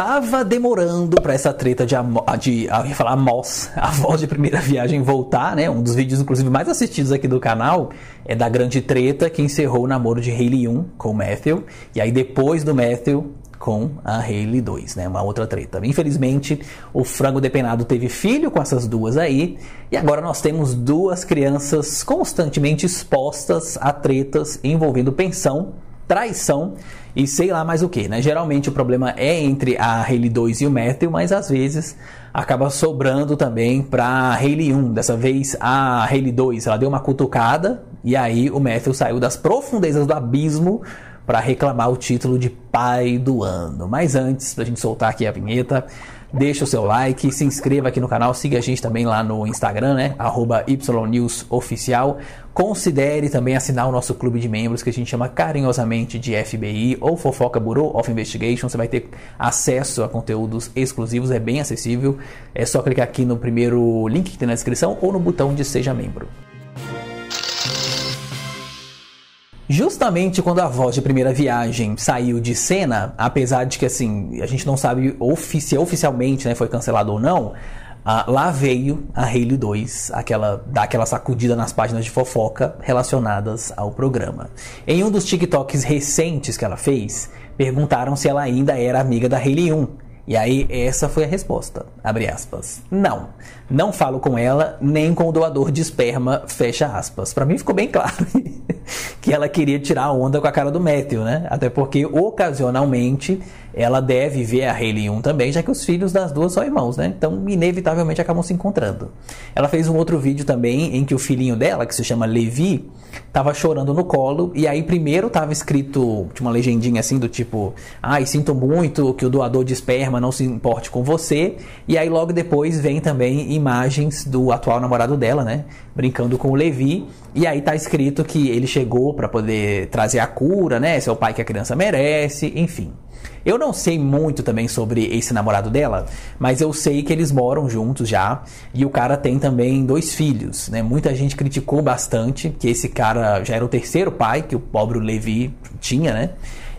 Tava demorando para essa treta de, de eu falar Moss, a voz de primeira viagem voltar, né? Um dos vídeos inclusive mais assistidos aqui do canal é da grande treta que encerrou o namoro de Hayley 1 com Matthew. E aí depois do Matthew com a Hayley 2, né? Uma outra treta. Infelizmente, o frango depenado teve filho com essas duas aí, e agora nós temos duas crianças constantemente expostas a tretas envolvendo pensão, traição e sei lá mais o que, né? Geralmente o problema é entre a Hayley 2 e o Matthew, mas às vezes acaba sobrando também para a Hayley 1. Dessa vez a Hayley 2, ela deu uma cutucada e aí o Matthew saiu das profundezas do abismo para reclamar o título de pai do ano. Mas antes da gente soltar aqui a vinheta, deixa o seu like, se inscreva aqui no canal, siga a gente também lá no Instagram, né? Arroba YNewsOficial. Considere também assinar o nosso clube de membros, que a gente chama carinhosamente de FBI ou Fofoca Bureau of Investigation. Você vai ter acesso a conteúdos exclusivos, é bem acessível. É só clicar aqui no primeiro link que tem na descrição ou no botão de Seja Membro. Justamente quando a voz de primeira viagem saiu de cena, apesar de que assim, a gente não sabe se oficialmente né, foi cancelado ou não, ah, lá veio a Hayley 2, aquela, dar aquela sacudida nas páginas de fofoca relacionadas ao programa. Em um dos TikToks recentes que ela fez, perguntaram se ela ainda era amiga da Hayley 1. E aí essa foi a resposta. Abre aspas. Não. Não falo com ela nem com o doador de esperma, fecha aspas. Para mim ficou bem claro que ela queria tirar a onda com a cara do Matthew, né? Até porque ocasionalmente ela deve ver a Hayley 1 também, já que os filhos das duas são irmãos, né? Então, inevitavelmente acabam se encontrando. Ela fez um outro vídeo também em que o filhinho dela, que se chama Levi, tava chorando no colo e aí primeiro tava escrito, tinha uma legendinha assim do tipo, ai, sinto muito que o doador de esperma não se importe com você. E aí logo depois vem também imagens do atual namorado dela, né? Brincando com o Levi. E aí tá escrito que ele chegou para poder trazer a cura, né? Esse é o pai que a criança merece, enfim. Eu não sei muito também sobre esse namorado dela, mas eu sei que eles moram juntos já e o cara tem também dois filhos, né? Muita gente criticou bastante que esse cara já era o terceiro pai que o pobre Levi tinha, né?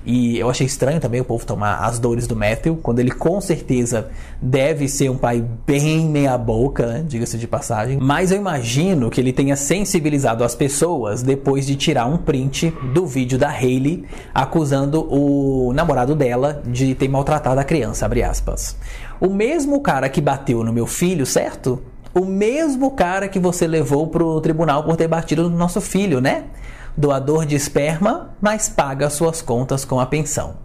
E eu achei estranho também o povo tomar as dores do Matthew, quando ele com certeza deve ser um pai bem meia-boca, né? diga-se de passagem. Mas eu imagino que ele tenha sensibilizado as pessoas depois de tirar um print do vídeo da Hailey acusando o namorado dela de ter maltratado a criança, abre aspas. O mesmo cara que bateu no meu filho, certo? O mesmo cara que você levou pro tribunal por ter batido no nosso filho, né? Doador de esperma, mas paga suas contas com a pensão.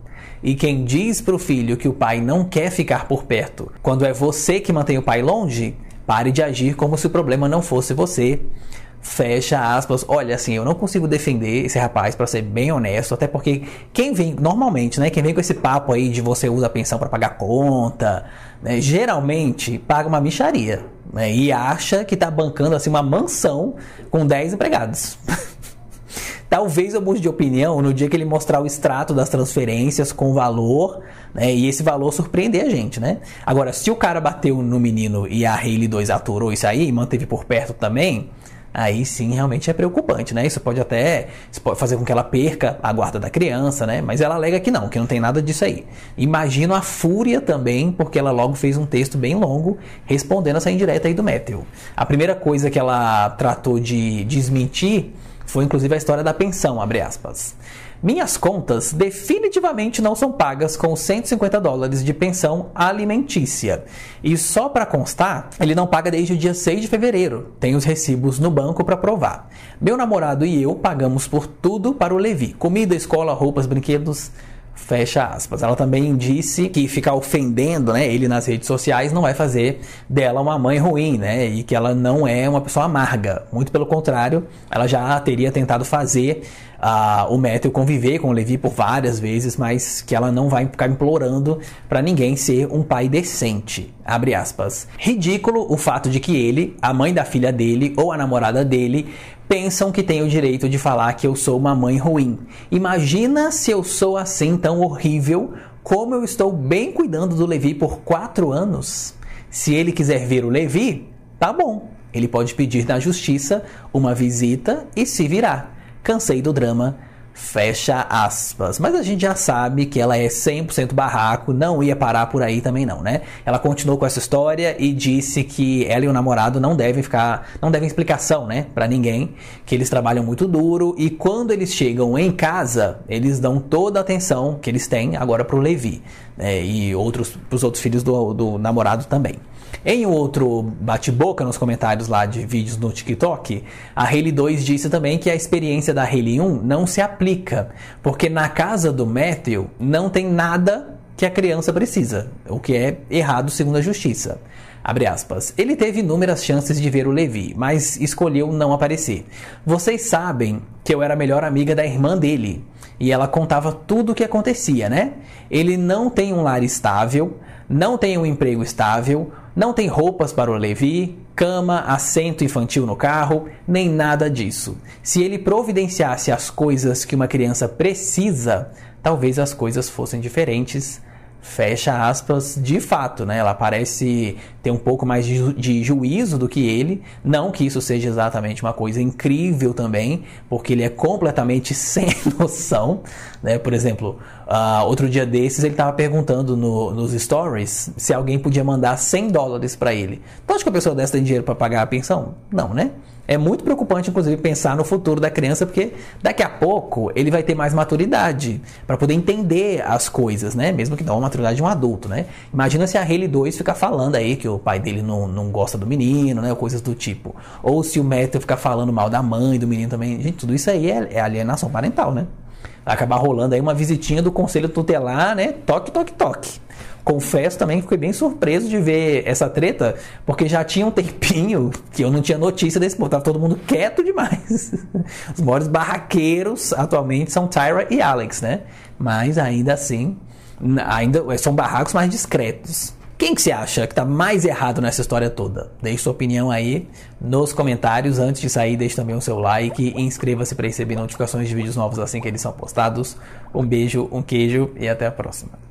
E quem diz para o filho que o pai não quer ficar por perto, quando é você que mantém o pai longe, pare de agir como se o problema não fosse você. Fecha aspas. Olha, assim, eu não consigo defender esse rapaz, para ser bem honesto, até porque quem vem, normalmente, né, quem vem com esse papo aí de você usa a pensão para pagar conta, né, geralmente paga uma micharia, né, e acha que tá bancando, assim, uma mansão com 10 empregados. Talvez eu mude de opinião no dia que ele mostrar o extrato das transferências com valor, né? E esse valor surpreender a gente, né? Agora, se o cara bateu no menino e a Hayley 2 aturou isso aí e manteve por perto também, aí sim realmente é preocupante, né? Isso pode até fazer com que ela perca a guarda da criança, né? Mas ela alega que não, que não tem nada disso aí. Imagino a fúria também, porque ela logo fez um texto bem longo respondendo essa indireta aí do Matthew. A primeira coisa que ela tratou de desmentir foi inclusive a história da pensão, abre aspas. Minhas contas definitivamente não são pagas com 150 dólares de pensão alimentícia. E só para constar, ele não paga desde o dia 6 de fevereiro. Tem os recibos no banco para provar. Meu namorado e eu pagamos por tudo para o Levi: comida, escola, roupas, brinquedos, Fecha aspas. Ela também disse que ficar ofendendo né, ele nas redes sociais não vai fazer dela uma mãe ruim, né? E que ela não é uma pessoa amarga. Muito pelo contrário, ela já teria tentado fazer uh, o Matthew conviver com o Levi por várias vezes, mas que ela não vai ficar implorando para ninguém ser um pai decente. Abre aspas. Ridículo o fato de que ele, a mãe da filha dele ou a namorada dele pensam que têm o direito de falar que eu sou uma mãe ruim. Imagina se eu sou assim tão horrível como eu estou bem cuidando do Levi por quatro anos. Se ele quiser ver o Levi, tá bom. Ele pode pedir na justiça uma visita e se virar. Cansei do drama. Fecha aspas. Mas a gente já sabe que ela é 100% barraco, não ia parar por aí também não, né? Ela continuou com essa história e disse que ela e o namorado não devem ficar, não devem explicação, né, para ninguém, que eles trabalham muito duro e quando eles chegam em casa, eles dão toda a atenção que eles têm agora pro Levi, né, e outros pros outros filhos do, do namorado também. Em outro bate-boca nos comentários lá de vídeos no TikTok, a Haley 2 disse também que a experiência da Haley 1 não se aplica, porque na casa do Matthew não tem nada que a criança precisa, o que é errado segundo a justiça. Ele teve inúmeras chances de ver o Levi, mas escolheu não aparecer. Vocês sabem que eu era a melhor amiga da irmã dele. E ela contava tudo o que acontecia, né? Ele não tem um lar estável, não tem um emprego estável, não tem roupas para o Levi, cama, assento infantil no carro, nem nada disso. Se ele providenciasse as coisas que uma criança precisa, talvez as coisas fossem diferentes fecha aspas, de fato, né? Ela parece ter um pouco mais de, ju de, juízo do que ele. Não que isso seja exatamente uma coisa incrível também, porque ele é completamente sem noção, né? Por exemplo, uh, outro dia desses ele estava perguntando no, nos stories se alguém podia mandar 100 dólares para ele. Então acho que a pessoa dessa tem dinheiro para pagar a pensão? Não, né? É muito preocupante, inclusive, pensar no futuro da criança, porque daqui a pouco ele vai ter mais maturidade para poder entender as coisas, né? Mesmo que não a maturidade de um adulto, né? Imagina se a Haley 2 ficar falando aí que o pai dele não, não gosta do menino, né? Ou coisas do tipo. Ou se o Matthew ficar falando mal da mãe do menino também. Gente, tudo isso aí é, é alienação parental, né? Vai acabar rolando aí uma visitinha do conselho tutelar, né? Toque, toque, toque confesso também que fiquei bem surpreso de ver essa treta, porque já tinha um tempinho que eu não tinha notícia desse povo, tava todo mundo quieto demais. Os maiores barraqueiros atualmente são Tyra e Alex, né? Mas ainda assim, ainda são barracos mais discretos. Quem que você acha que está mais errado nessa história toda? Deixe sua opinião aí nos comentários. Antes de sair, deixe também o seu like e inscreva-se para receber notificações de vídeos novos assim que eles são postados. Um beijo, um queijo e até a próxima.